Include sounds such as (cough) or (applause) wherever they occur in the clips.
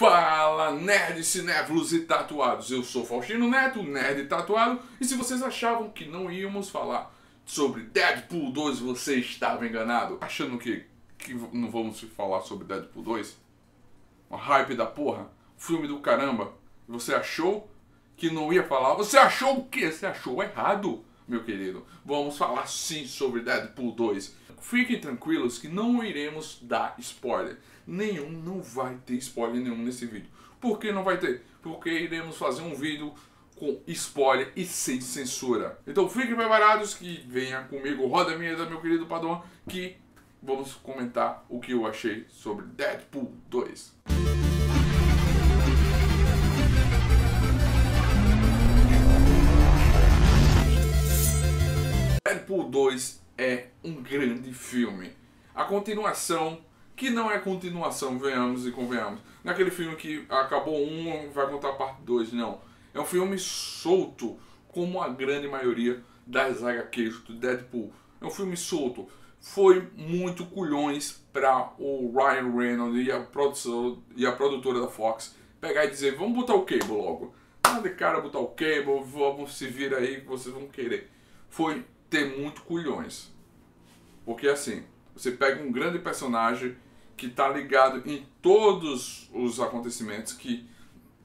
Fala, nerds, cinéfilos e tatuados. Eu sou Faustino Neto, nerd tatuado, e se vocês achavam que não íamos falar sobre Deadpool 2, você estava enganado. Achando que, que não vamos falar sobre Deadpool 2? Uma hype da porra, filme do caramba. Você achou que não ia falar? Você achou o quê? Você achou errado, meu querido. Vamos falar sim sobre Deadpool 2. Fiquem tranquilos que não iremos dar spoiler nenhum, não vai ter spoiler nenhum nesse vídeo. Por que não vai ter? Porque iremos fazer um vídeo com spoiler e sem censura. Então fiquem preparados que venha comigo, roda a vinheta, meu querido Padrão, que vamos comentar o que eu achei sobre Deadpool 2. Deadpool 2 é um grande filme. A continuação que não é continuação, venhamos e convenhamos. Naquele filme que acabou um, vai contar a parte 2, não. É um filme solto, como a grande maioria das HQs do Deadpool. É um filme solto. Foi muito culhões para o Ryan Reynolds e a, produção, e a produtora da Fox pegar e dizer, vamos botar o Cable logo. Nada de cara botar o Cable, vamos se vir aí que vocês vão querer. Foi ter muito culhões. Porque assim, você pega um grande personagem que está ligado em todos os acontecimentos, que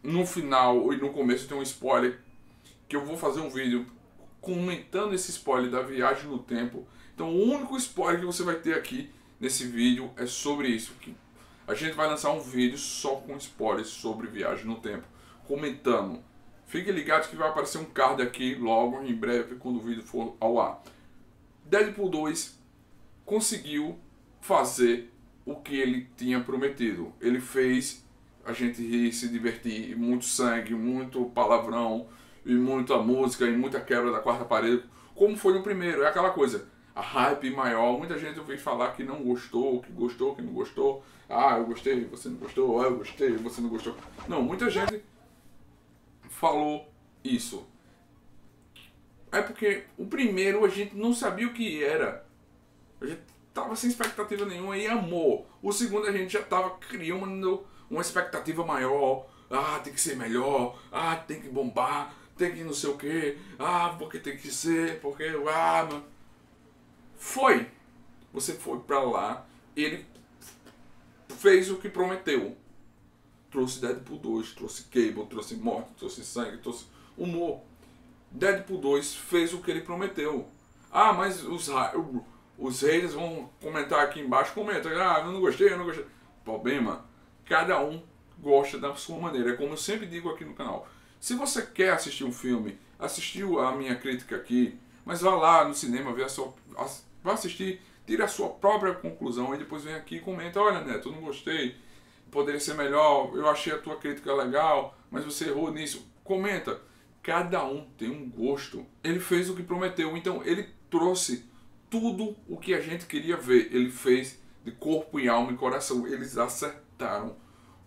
no final e no começo tem um spoiler, que eu vou fazer um vídeo comentando esse spoiler da viagem no tempo. Então o único spoiler que você vai ter aqui nesse vídeo é sobre isso. Que a gente vai lançar um vídeo só com spoilers sobre viagem no tempo, comentando. Fique ligado que vai aparecer um card aqui logo em breve quando o vídeo for ao ar. Deadpool 2 conseguiu fazer o que ele tinha prometido. Ele fez a gente rir, se divertir, muito sangue, muito palavrão, e muita música, e muita quebra da quarta parede, como foi no primeiro. É aquela coisa, a hype maior, muita gente ouviu falar que não gostou, que gostou, que não gostou. Ah, eu gostei, você não gostou, ah, eu gostei, você não gostou. Não, muita gente falou isso. É porque o primeiro a gente não sabia o que era. A gente tava sem expectativa nenhuma e amou. O segundo a gente já tava criando uma expectativa maior. Ah, tem que ser melhor. Ah, tem que bombar. Tem que não sei o que. Ah, porque tem que ser. Porque. Ah, mano. Foi. Você foi pra lá. Ele fez o que prometeu. Trouxe Deadpool 2, trouxe Cable, trouxe morte, trouxe sangue, trouxe humor. Deadpool 2 fez o que ele prometeu. Ah, mas os os haters vão comentar aqui embaixo, comenta, ah, eu não gostei, eu não gostei. Problema, cada um gosta da sua maneira. É como eu sempre digo aqui no canal. Se você quer assistir um filme, assistiu a minha crítica aqui, mas vá lá no cinema, vê a sua, vá assistir, tire a sua própria conclusão e depois vem aqui e comenta, olha Neto, eu não gostei, poderia ser melhor, eu achei a tua crítica legal, mas você errou nisso. Comenta. Cada um tem um gosto. Ele fez o que prometeu, então ele trouxe tudo o que a gente queria ver. Ele fez de corpo e alma e coração. Eles acertaram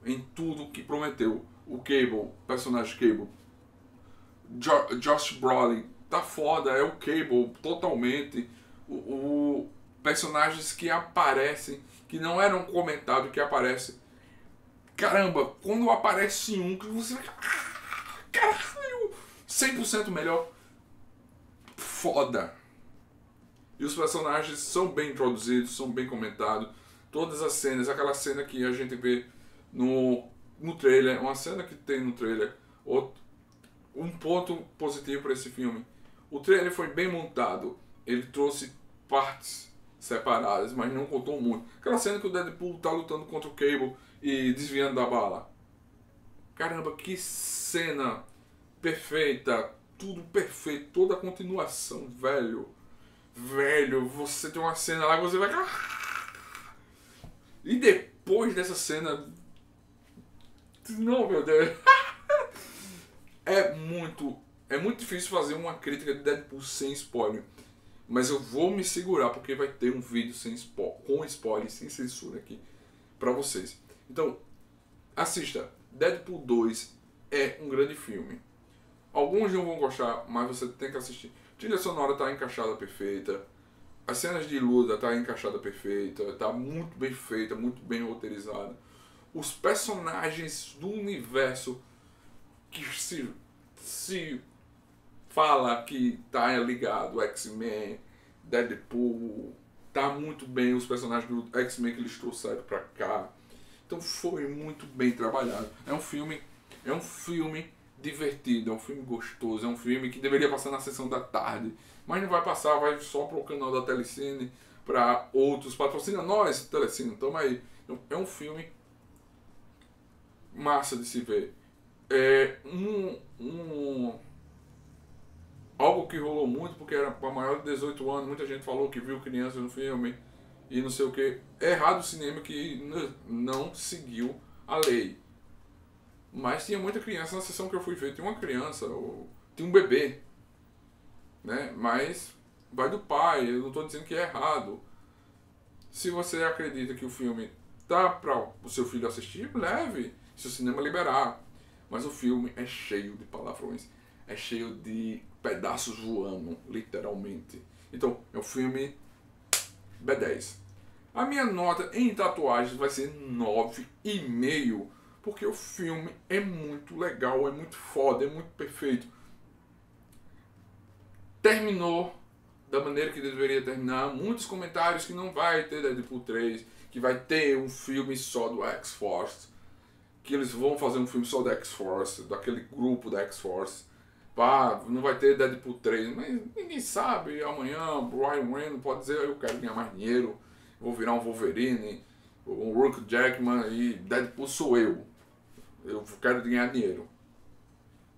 em tudo que prometeu. O Cable, personagem Cable. Jo Josh Brolin tá foda, é o Cable totalmente. O, o, personagens que aparecem, que não eram comentados, que aparecem. Caramba, quando aparece um que você fica. Ah, caralho! 100% melhor. Foda. E os personagens são bem introduzidos, são bem comentados. Todas as cenas, aquela cena que a gente vê no, no trailer, uma cena que tem no trailer. Outro, um ponto positivo para esse filme. O trailer foi bem montado. Ele trouxe partes separadas, mas não contou muito. Aquela cena que o Deadpool tá lutando contra o Cable e desviando da bala. Caramba, que cena perfeita, tudo perfeito, toda a continuação, velho velho, você tem uma cena lá que você vai. E depois dessa cena. Não, meu Deus. (laughs) É muito. É muito difícil fazer uma crítica de Deadpool sem spoiler. Mas eu vou me segurar porque vai ter um vídeo sem com spoiler, sem censura aqui para vocês. Então, assista. Deadpool 2 é um grande filme. Alguns não vão gostar, mas você tem que assistir. Trilha sonora está encaixada perfeita. As cenas de luta tá encaixada perfeita, tá muito bem feita, muito bem roteirizada. os personagens do universo que se, se fala que tá ligado, X-Men, Deadpool, tá muito bem os personagens do X-Men que eles trouxeram pra cá. Então foi muito bem trabalhado. É um filme, é um filme divertido, é um filme gostoso, é um filme que deveria passar na sessão da tarde, mas não vai passar, vai só pro canal da Telecine, para outros patrocina nós, Telecine, toma aí. É um filme massa de se ver. É um, um algo que rolou muito porque era para maior de 18 anos, muita gente falou que viu crianças no filme e não sei o que. É errado o cinema que não seguiu a lei. Mas tinha muita criança na sessão que eu fui ver, tinha uma criança, ou, um bebê. Né? Mas vai do pai, eu não estou dizendo que é errado. Se você acredita que o filme tá para o seu filho assistir, leve, se o cinema liberar. Mas o filme é cheio de palavrões, é cheio de pedaços voando, literalmente. Então, é um filme B10. A minha nota em tatuagens vai ser 9,5, porque o filme é muito legal, é muito foda, é muito perfeito. Terminou da maneira que deveria terminar. Muitos comentários que não vai ter Deadpool 3, que vai ter um filme só do X-Force, que eles vão fazer um filme só do X-Force, daquele grupo da X-Force. Pá, não vai ter Deadpool 3, mas ninguém sabe. Amanhã, Brian Reynolds pode dizer: eu quero ganhar mais dinheiro, vou virar um Wolverine, um Rook Jackman e Deadpool sou eu. Eu quero ganhar dinheiro.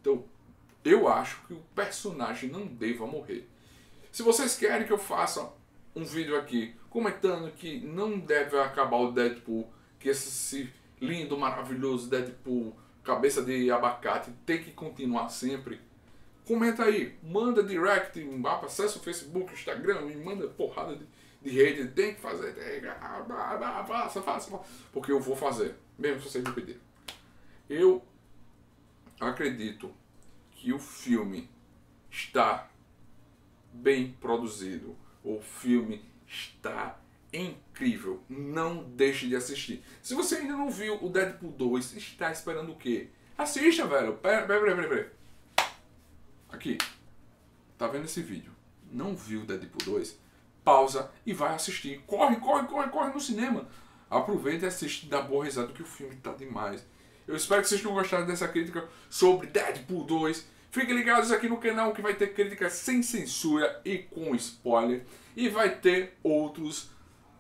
Então, eu acho que o personagem não deva morrer. Se vocês querem que eu faça um vídeo aqui comentando que não deve acabar o Deadpool, que esse lindo, maravilhoso Deadpool, cabeça de abacate, tem que continuar sempre, comenta aí, manda direct, acessa o Facebook, Instagram, me manda porrada de, de rede, tem que fazer, tem, faça, faça, porque eu vou fazer, mesmo se vocês me pedirem. Eu acredito que o filme está bem produzido. O filme está incrível. Não deixe de assistir. Se você ainda não viu o Deadpool 2, está esperando o quê? Assista, velho. Pera, pera, pera, pera. Aqui. Tá vendo esse vídeo? Não viu o Deadpool 2? Pausa e vai assistir. Corre, corre, corre, corre no cinema. Aproveita e assiste dá boa risada que o filme tá demais. Eu espero que vocês tenham gostado dessa crítica sobre Deadpool 2. Fiquem ligados aqui no canal que vai ter críticas sem censura e com spoiler. E vai ter outros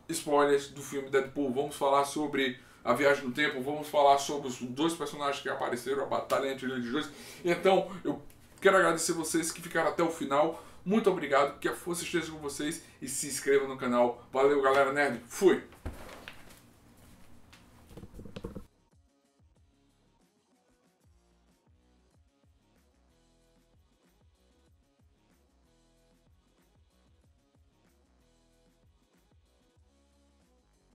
spoilers do filme Deadpool. Vamos falar sobre a viagem no tempo, vamos falar sobre os dois personagens que apareceram, a batalha entre eles dois. Então, eu quero agradecer vocês que ficaram até o final. Muito obrigado, que a força esteja com vocês e se inscreva no canal. Valeu, galera nerd. Fui!